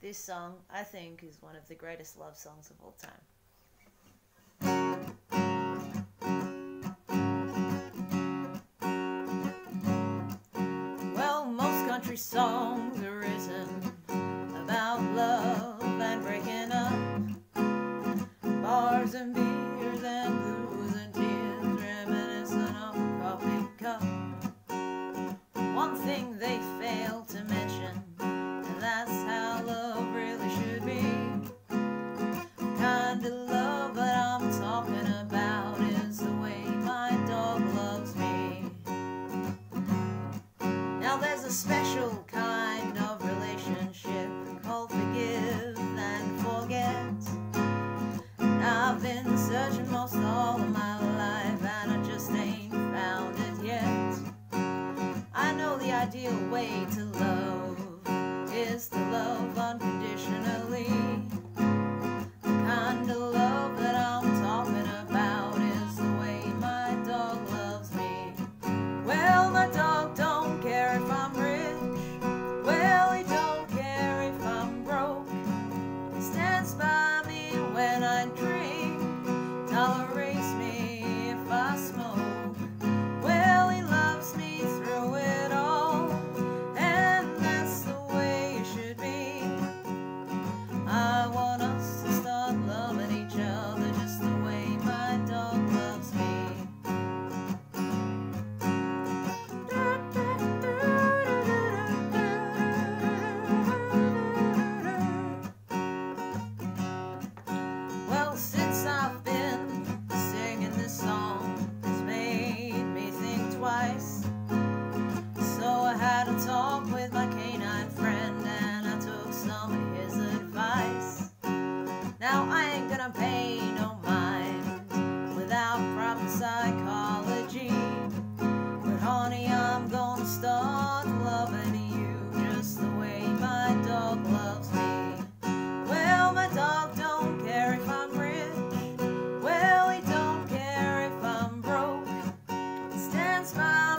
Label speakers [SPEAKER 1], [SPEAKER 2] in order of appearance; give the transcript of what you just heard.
[SPEAKER 1] This song, I think, is one of the greatest love songs of all time. A special kind of relationship called forgive and forget. I've been searching most all of my life and I just ain't found it yet. I know the ideal way to love is to Colorado. psychology. But honey, I'm gonna start loving you just the way my dog loves me. Well, my dog don't care if I'm rich. Well, he don't care if I'm broke. He stands by.